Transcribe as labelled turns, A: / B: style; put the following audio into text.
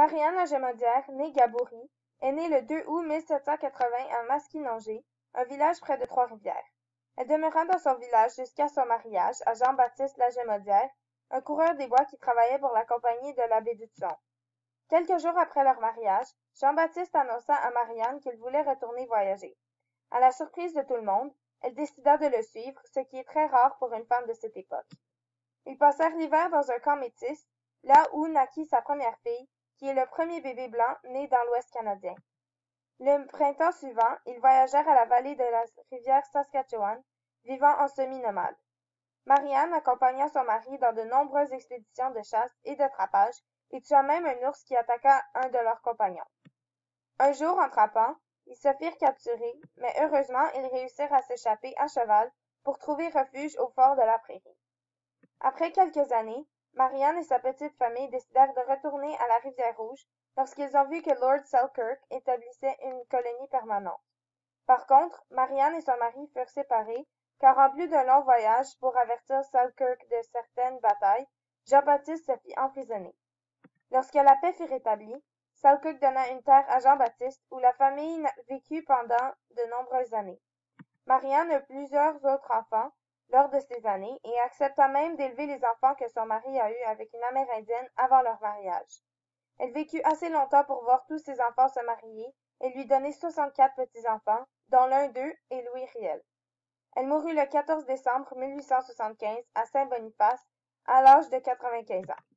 A: Marianne Lagemodière, née Gaboury, est née le 2 août 1780 à Maskinongé, un village près de Trois-Rivières. Elle demeura dans son village jusqu'à son mariage à Jean-Baptiste Lagemodière, un coureur des bois qui travaillait pour la compagnie de l'abbé Dutson. Quelques jours après leur mariage, Jean-Baptiste annonça à Marianne qu'il voulait retourner voyager. À la surprise de tout le monde, elle décida de le suivre, ce qui est très rare pour une femme de cette époque. Ils passèrent l'hiver dans un camp métis, là où naquit sa première fille, qui est le premier bébé blanc né dans l'Ouest canadien. Le printemps suivant, ils voyagèrent à la vallée de la rivière Saskatchewan, vivant en semi-nomade. Marianne accompagna son mari dans de nombreuses expéditions de chasse et d'attrapage et tua même un ours qui attaqua un de leurs compagnons. Un jour, en trappant, ils se firent capturer, mais heureusement ils réussirent à s'échapper à cheval pour trouver refuge au fort de la prairie. Après quelques années, Marianne et sa petite famille décidèrent de retourner à la Rivière-Rouge lorsqu'ils ont vu que Lord Selkirk établissait une colonie permanente. Par contre, Marianne et son mari furent séparés car en plus d'un long voyage pour avertir Selkirk de certaines batailles, Jean-Baptiste se fit emprisonner. Lorsque la paix fut rétablie, Selkirk donna une terre à Jean-Baptiste où la famille vécut pendant de nombreuses années. Marianne eut plusieurs autres enfants lors de ces années et accepta même d'élever les enfants que son mari a eus avec une Amérindienne avant leur mariage. Elle vécut assez longtemps pour voir tous ses enfants se marier et lui donner 64 petits-enfants, dont l'un d'eux est Louis Riel. Elle mourut le 14 décembre 1875 à Saint-Boniface, à l'âge de 95 ans.